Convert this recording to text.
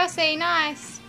Kyle, say nice.